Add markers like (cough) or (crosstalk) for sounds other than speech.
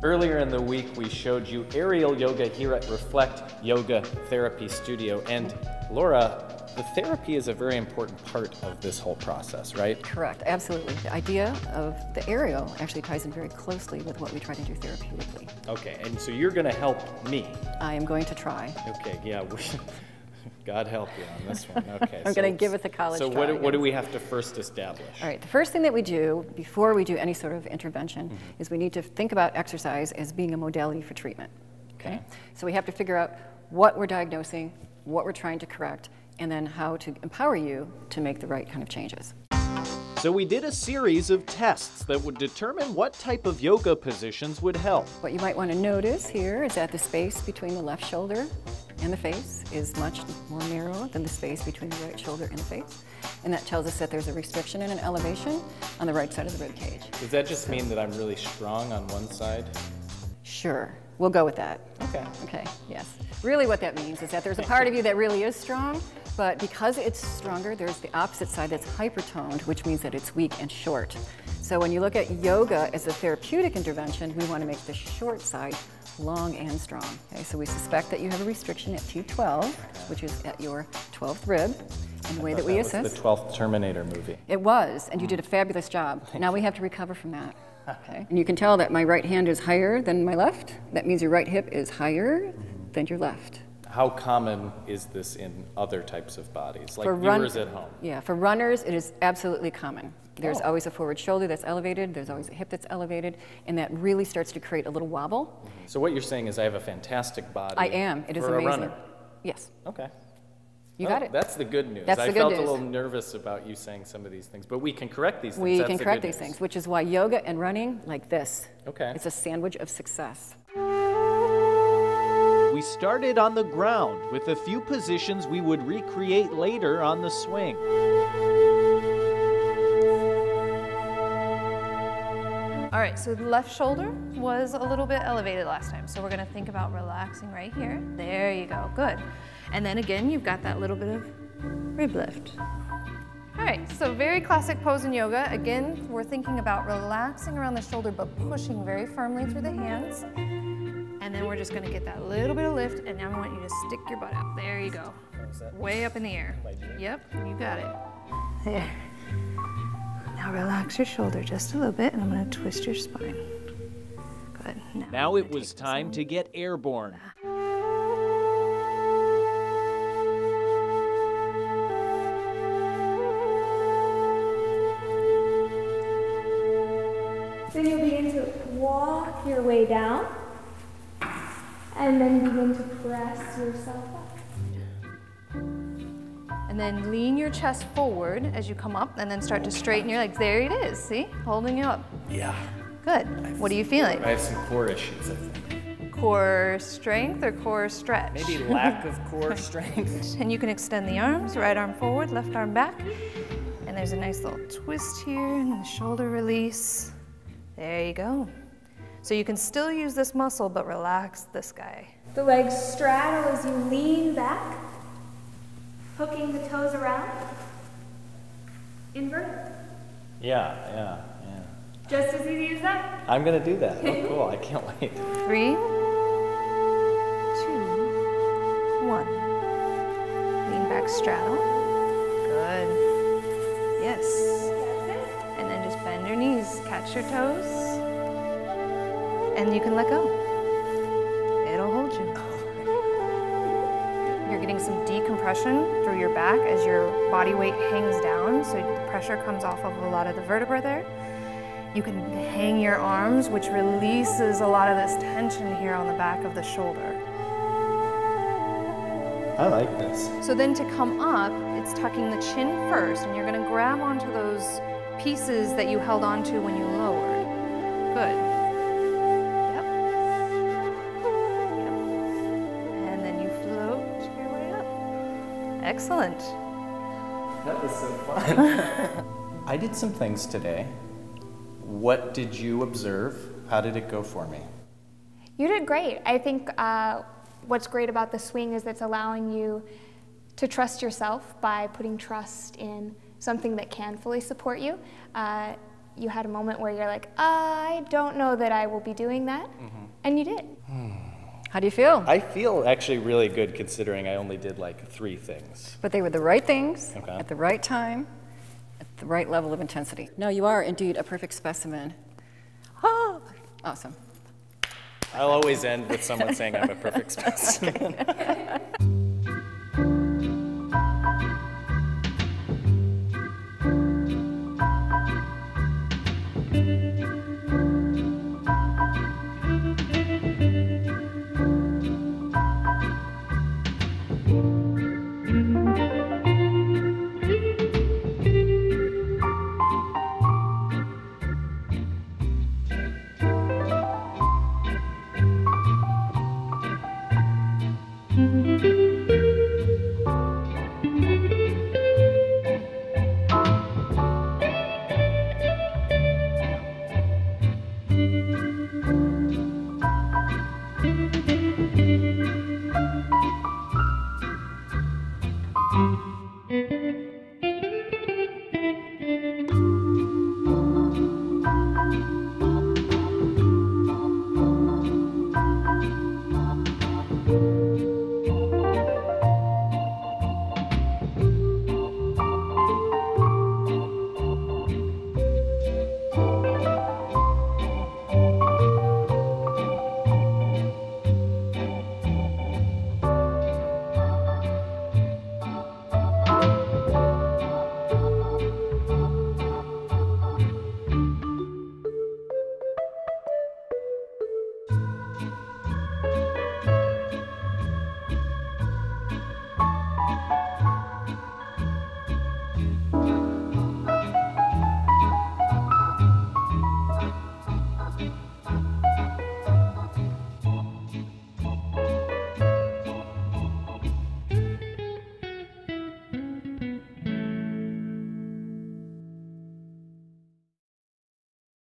Earlier in the week, we showed you aerial yoga here at Reflect Yoga Therapy Studio. And Laura, the therapy is a very important part of this whole process, right? Correct, absolutely. The idea of the aerial actually ties in very closely with what we try to do therapeutically. Okay, and so you're going to help me. I am going to try. Okay, yeah. God help you on this one. (laughs) Okay. I'm so, going to give it the college So what, what do we have to first establish? All right. The first thing that we do before we do any sort of intervention mm -hmm. is we need to think about exercise as being a modality for treatment. Okay? okay. So we have to figure out what we're diagnosing, what we're trying to correct, and then how to empower you to make the right kind of changes. So we did a series of tests that would determine what type of yoga positions would help. What you might want to notice here is that the space between the left shoulder and the face is much more narrow than the space between the right shoulder and the face. And that tells us that there's a restriction and an elevation on the right side of the rib cage. Does that just mean that I'm really strong on one side? Sure. We'll go with that. Okay. Okay, yes. Really what that means is that there's a part of you that really is strong, but because it's stronger, there's the opposite side that's hypertoned, which means that it's weak and short. So when you look at yoga as a therapeutic intervention, we want to make the short side long and strong. Okay, so we suspect that you have a restriction at T12, which is at your 12th rib. And the way that we that assess. Was the 12th Terminator movie. It was, and you hmm. did a fabulous job. now we have to recover from that. (laughs) Okay. And you can tell that my right hand is higher than my left. That means your right hip is higher than your left. How common is this in other types of bodies, like for viewers at home? Yeah, for runners, it is absolutely common. There's oh. always a forward shoulder that's elevated, there's always a hip that's elevated, and that really starts to create a little wobble. Mm-hmm. So what you're saying is I have a fantastic body. I am. It is for amazing. A runner. Yes. Okay. You oh, got it. That's the good news. That's I the good felt news. a little nervous about you saying some of these things, but we can correct these things. We that's can the correct these news. things, which is why yoga and running like this. Okay. It's a sandwich of success. We started on the ground with a few positions we would recreate later on the swing. All right, so the left shoulder was a little bit elevated last time. So we're gonna think about relaxing right here. There you go, good. And then again, you've got that little bit of rib lift. All right, so very classic pose in yoga. Again, we're thinking about relaxing around the shoulder, but pushing very firmly through the hands. And then we're just gonna get that little bit of lift, and now I want you to stick your butt out. There you go. Way up in the air. Yep, you got it. There. Now relax your shoulder just a little bit, and I'm gonna twist your spine. Good. Now, now it was time to get airborne. Then you'll begin to walk your way down, and then begin to press yourself up. And then lean your chest forward as you come up and then start to straighten your legs. There it is, see? Holding you up. Yeah. Good. What are you feeling? I have some core issues, I think. Core strength or core stretch? Maybe lack of core (laughs) strength. and you can extend the arms, right arm forward, left arm back. And there's a nice little twist here and the shoulder release. There you go. So you can still use this muscle, but relax this guy. The legs straddle as you lean back hooking the toes around, invert. Yeah, yeah, yeah. Just as easy as that. I'm gonna do that. Oh, cool! I (laughs) can't wait. Three, two, one. Lean back, straddle. Good. Yes. Your knees, catch your toes, and you can let go. It'll hold you. You're getting some decompression through your back as your body weight hangs down, so the pressure comes off of a lot of the vertebra there. You can hang your arms, which releases a lot of this tension here on the back of the shoulder. I like this. So then to come up, it's tucking the chin first, and you're gonna grab onto those pieces that you held onto when you lowered. Good. Yep. Yep. And then you float your way up. Excellent. That was so fun. (laughs) I did some things today. What did you observe? How did it go for me? You did great. I think uh, what's great about the swing is it's allowing you to trust yourself by putting trust in something that can fully support you. Uh, you had a moment where you're like, I don't know that I will be doing that, Mm-hmm. and you did. How do you feel? I feel actually really good considering I only did like three things. But they were the right things Okay. at the right time, at the right level of intensity. No, you are indeed a perfect specimen. Ah, awesome. I'll always end with someone saying I'm a perfect (laughs) specimen. (laughs)